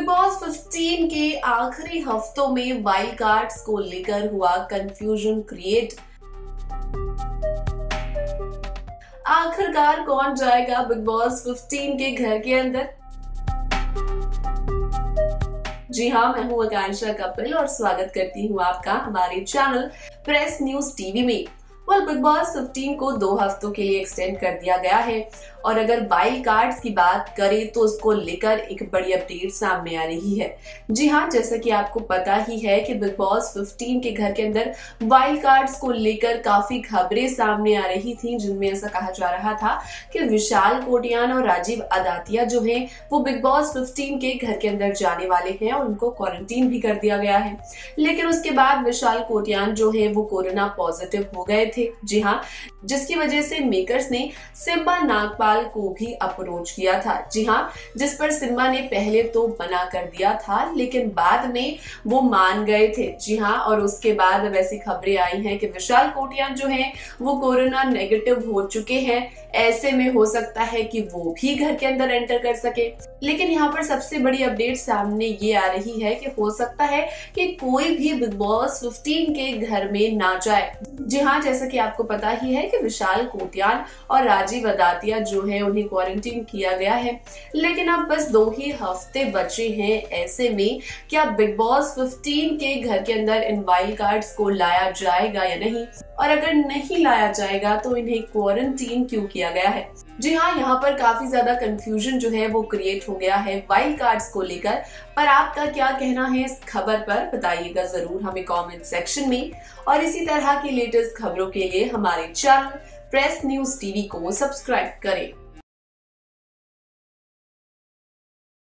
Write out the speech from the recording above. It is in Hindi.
बिग बॉस 15 के आखिरी हफ्तों में वाइल्ड कार्ड्स को लेकर हुआ कंफ्यूजन क्रिएट आखिरकार कौन जाएगा बिग बॉस 15 के घर के अंदर? जी हाँ मैं हूँ आकांक्षा कपिल और स्वागत करती हूँ आपका हमारे चैनल प्रेस न्यूज़ टीवी में। बिग बॉस 15 को दो हफ्तों के लिए एक्सटेंड कर दिया गया है। और अगर वाइल्ड कार्ड्स की बात करें तो उसको लेकर एक बड़ी अपडेट सामने आ रही है। जी हाँ जैसा कि आपको पता ही है कि बिग बॉस 15 के घर के अंदर वाइल्ड कार्ड्स को लेकर काफ़ी खबरें सामने आ रही थी, जिनमें ऐसा कहा जा रहा था कि विशाल कोटियान और राजीव अदातिया जो है, वो बिग बॉस 15 के घर के अंदर जाने वाले हैं और उनको क्वारंटीन भी कर दिया गया है। लेकिन उसके बाद विशाल कोटियान जो है, वो कोरोना पॉजिटिव हो गए थे। जी हाँ जिसकी वजह से मेकर्स ने सिम्बा नागपाल को भी अप्रोच किया था। जी हाँ जिस पर सिम्बा ने पहले तो मना कर दिया था, लेकिन बाद में वो मान गए थे। जी हाँ और उसके बाद अब ऐसी खबरें आई हैं कि विशाल कोटियान जो है, वो कोरोना नेगेटिव हो चुके हैं। ऐसे में हो सकता है कि वो भी घर के अंदर एंटर कर सके। लेकिन यहाँ पर सबसे बड़ी अपडेट सामने ये आ रही है कि हो सकता है कि कोई भी बिग बॉस 15 के घर में ना जाए। जी हाँ जैसा कि आपको पता ही है कि विशाल कोटियान और राजीव अदातिया है, उन्हें क्वारंटीन किया गया है। लेकिन अब बस दो ही हफ़्ते बचे हैं ऐसे में, क्या बिग बॉस 15 के घर के अंदर इन वाइल्ड कार्ड्स को लाया जाएगा या नहीं? और अगर नहीं लाया जाएगा तो इन्हें क्वारंटीन क्यों किया गया है? जी हाँ यहाँ पर काफ़ी ज़्यादा कंफ्यूजन जो है, वो क्रिएट हो गया है वाइल्ड कार्ड्स को लेकर। पर आपका क्या कहना है इस खबर पर, बताइएगा ज़रूर हमें कमेंट सेक्शन में। और इसी तरह की लेटेस्ट खबरों के लिए हमारे चैनल प्रेस न्यूज़ टीवी को सब्सक्राइब करें।